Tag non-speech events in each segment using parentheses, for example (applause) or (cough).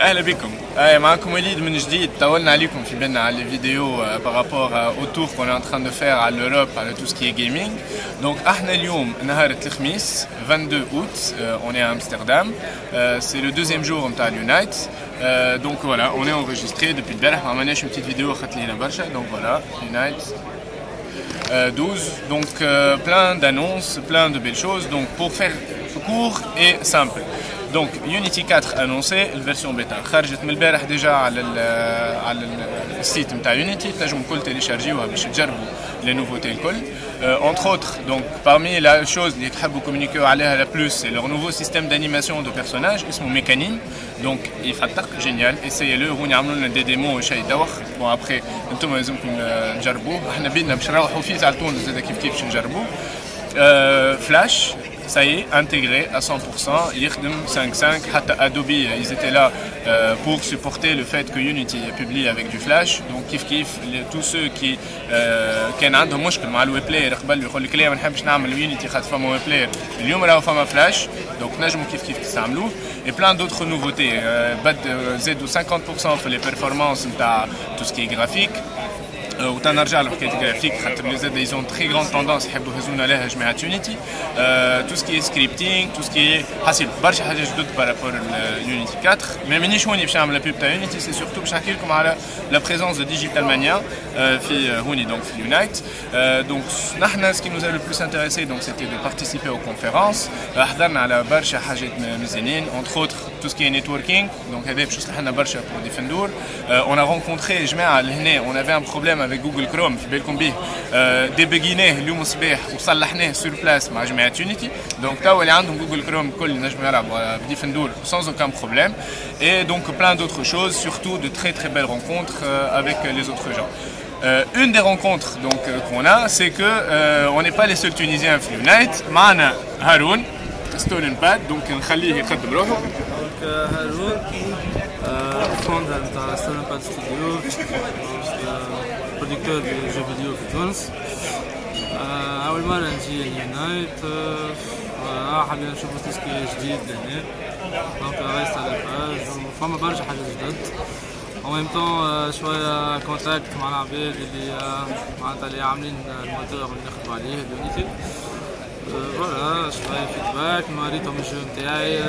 اهلا بكم آه معكم وليد من جديد طولنا عليكم في بالنا على les vidéos euh, par rapport euh, au tour qu'on est en train de faire à l'Europe à tout ce qui est gaming donc احنا اليوم نهار الخميس 22 août euh, on est à Amsterdam euh, c'est le deuxième jour نتاع اليونايت euh, donc voilà on est enregistré depuis البارح ما عملناش une petite vidéo خدت لينا برشا donc voilà Unite euh, 12 donc euh, plein d'annonces plein de belles choses donc pour faire court et simple donc Unity 4 annoncé version bêta خرجت من البارح déjà على ال على السيت نتاع Unity تنجموا الكل تيليشارجيوها باش تجربوا les nouveautés الكل euh, entre autres donc parmi la chose اللي تحبوا communiquer عليها la plus c'est leur nouveau système d'animation de personnages اسمه ميكانين donc يفتق génial essayez-le هوني عملوا لنا دي ديمو شيء دوخ bon après انتم لازمكم تجربوه احنا بينا باش نروحوا فيه على تونس زاد كيف كيف باش نجربوه فلاش ça y est, intégré à 100%. Yirdim 5.5, Hatta Adobe, ils étaient là euh, pour supporter le fait que Unity publie avec du Flash. Donc, kif kif, les, tous ceux qui كان عندهم مشكل مع الويب بلاير قبل يقول لك لا ما نحبش نعمل يونيتي خاطر فما ويب بلاير اليوم راهو فما فلاش دونك نجموا كيف كيف تستعملوه et plein d'autres nouveautés بد زادوا 50% في les performances نتاع tout ce qui est graphique وتنرجع لحكايه الجرافيك خاطر لي زاد ils ont très grande tendance يحبوا يهزونا لها جماعه يونيتي تو سكي سكريبتينغ تو سكي حاسين برشا حاجات جدد بارابور يونيتي 4 ما مانيش هوني باش نعمل لا بيب تاع يونيتي سي سورتو باش نحكي لكم على لا بريزونس دو ديجيتال مانيا في هوني دونك في يونايت دونك نحن سكي نوز لو بلوس انتريسي دونك سيتي دو بارتيسيبي او كونفيرونس حضرنا على برشا حاجات مزيانين اونتر اوتر تو سكي نيتوركينغ دونك هذا باش يصلح لنا برشا بور ديفندور اون ا رونكونتري جماعه لهنا اون افي ان بروبليم avec Google Chrome في بالكم به ديبيجيناه اليوم الصباح وصلحناه سور بلاس مع جماعه يونيتي دونك توا اللي عندهم جوجل كروم الكل نجم يلعب بديفندور sans aucun problème et donc plein d'autres choses surtout de très très belles rencontres avec les autres gens Euh, une des rencontres donc euh, qu'on a, c'est que euh, on n'est pas les seuls Tunisiens في Unite. معنا هارون ستولن باد دونك نخليه يقدم روحه. دونك هارون فوندر نتاع ستولن باد ستوديو بروديكتور جو فيديو في تونس أول مرة نجي اليونايت حابين نشوفوا تسكي جديد لهنا. دونك ريست على باج فما برشا حاجات جدد. En même temps شوية كونتاكت مع العباد اللي معناتها اللي عاملين الموتور اللي نخدموا عليه اليونيتي فوالا شوية فيدباك نوريتهم الجو نتاعي.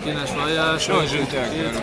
حكينا شوية. شنو الجو نتاعك؟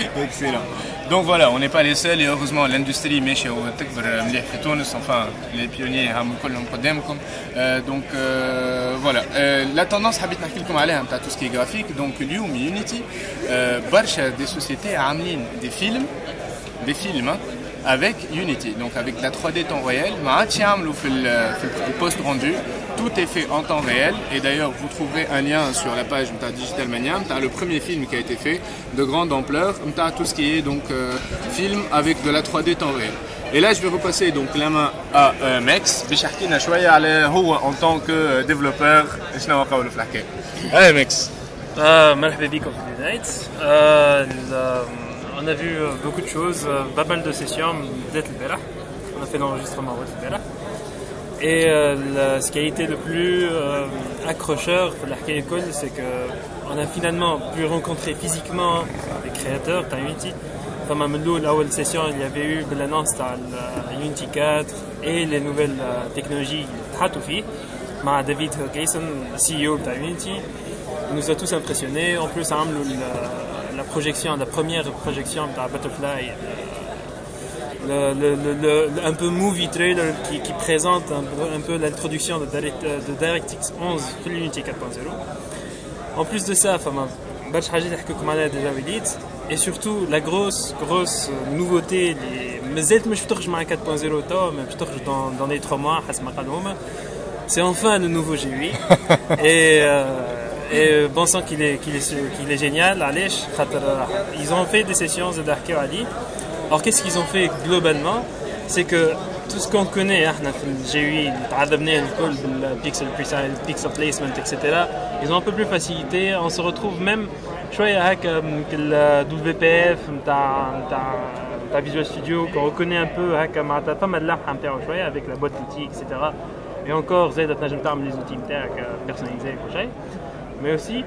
(laughs) Excellent. Donc voilà, on n'est pas les seuls et heureusement l'industrie ماشية وتكبر مليح في تونس, enfin les pionniers هم كلهم قدامكم. Euh, donc euh, voilà, euh, la tendance حبيت نحكي لكم عليها نتاع tout ce qui est graphique. Donc اليوم يونيتي برشا des sociétés عاملين des films, des films hein, avec Unity, donc avec la 3D temps réel. ما عادش يعملوا في le post rendu. Tout est fait en temps réel et d'ailleurs vous trouverez un lien sur la page de Digital Mania. le premier film qui a été fait de grande ampleur. tout ce qui est donc euh, film avec de la 3D temps réel. Et là je vais repasser donc la main à euh, Mex باش يحكينا شوية على هو en tant que développeur شنو قولوا في الحكاية. Allez Mex. مرحبا بكم في اليونايت. On a vu beaucoup de choses, pas mal de sessions, بدات البارح. On a fait l'enregistrement البارح. et euh, ce qui a été le plus euh, accrocheur pour l'arcade c'est qu'on a finalement pu rencontrer physiquement les créateurs de Unity. Comme à la session, il y avait eu l'annonce de Unity 4 et les nouvelles euh, technologies Hatoufi, avec David Kayson, CEO de Unity. Il nous a tous impressionnés. En plus, la, la projection, la première projection de Butterfly le, le, le, un peu movie trailer qui, qui présente un, un peu l'introduction de, Direct, de DirectX 11 sur l'Unity 4.0. En plus de ça, et surtout la grosse grosse nouveauté مازالت مش بتخرج مع 4.0 توا mais بتخرج dans, dans les 3 mois حسب ما قالوا c'est enfin le nouveau GUI (laughs) et euh, et pensant qu'il est, qu'il est, qu'il est génial, علاش خاطر ils ont fait des sessions de Dark Ali Alors qu'est-ce qu'ils ont fait globalement? C'est que tout ce qu'on connaît, hein, j'ai eu le pixel pixel placement, etc. Ils ont un peu plus facilité. On se retrouve même, je avec le WPF, ta Visual Studio, qu'on reconnaît un peu hein, comme avec la boîte d'outils, etc. Et encore, les outils euh, personnalisés, mais aussi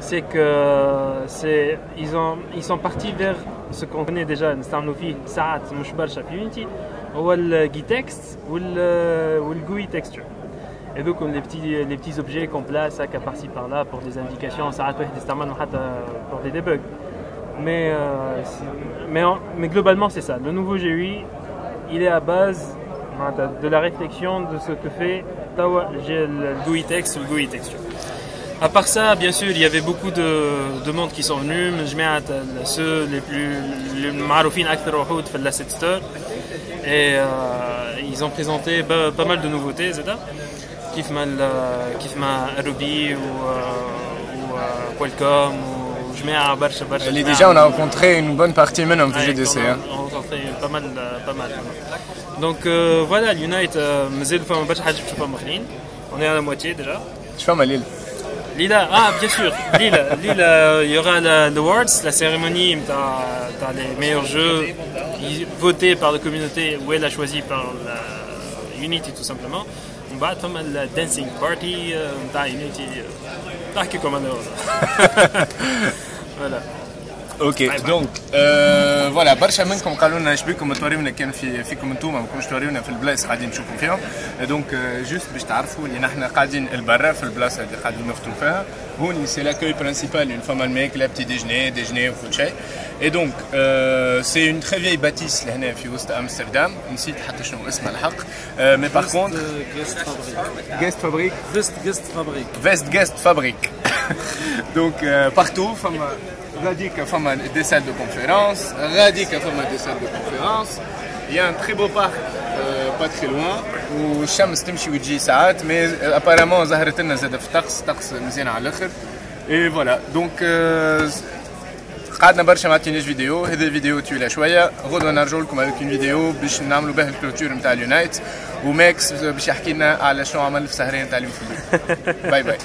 c'est que c'est ils ont ils sont partis vers ce qu'on connaît déjà نستعملوا فيه ساعات مش برشا في يونيتي هو الجي تكست والجوي تكستشر Et donc les petits, les petits objets qu'on place à par-ci par-là pour des indications, ça va pour des debugs. Mais, euh, mais, mais globalement c'est ça. Le nouveau GUI, il est à base de la réflexion de ce que fait le GUI text ou le GUI texture. À part ça, bien sûr, il y avait beaucoup de, de monde qui sont venus. Je mets ceux les plus les maroufines de l'Asset Store. Et euh, ils ont présenté pas, mal de nouveautés, ça? Kif Ruby ou, euh, ou euh, Qualcomm ou je mets à Barcha Barcha. Déjà, on a rencontré une bonne partie même en. Hein. On a rencontré pas mal, pas mal. Donc voilà, l'Unite, on est à la moitié déjà. Tu fais ma Lille Lila, ah bien sûr, Lila, Lila, il y aura la Awards, la cérémonie dans les meilleurs jeux votés par la communauté ou elle a choisi par la Unity tout simplement. On va la dancing party dans Unity, dans comme un Voilà. اوكي دونك آه فوالا برشا منكم قالوا لنا ايش بيكم توريونا كان في فيكم انتم ما كنتش توريونا في البلايص قاعدين نشوفوا فيهم دونك آه جوست باش تعرفوا اللي نحن قاعدين البرا في البلاصه اللي قاعدين نفطروا فيها هوني سي لاكوي برينسيبال اون فما الماكله بتي ديجني ديجني وكل شيء اي دونك سي اون تري فيي باتيس لهنا في وسط امستردام نسيت حتى شنو اسمها الحق مي باغ كونت جيست فابريك فيست جيست فابريك فيست جيست فابريك (laughs) دونك بارتو فما غادي فما des salles de conférence غادي فما conférence. Il y a un très beau parc euh, pas très loin والشمس تمشي وتجي ساعات مي ابارامون ظهرت لنا زاد في طقس طقس مزيان على الآخر اي فوالا دونك قعدنا برشا ما عطينيش فيديو هذه الفيديو طويله شوية غدوه نرجع لكم une فيديو باش نعملوا بها الكلوتور نتاع اليونايت وماكس باش يحكي لنا على شنو عمل في سهرين تاع اليوم باي باي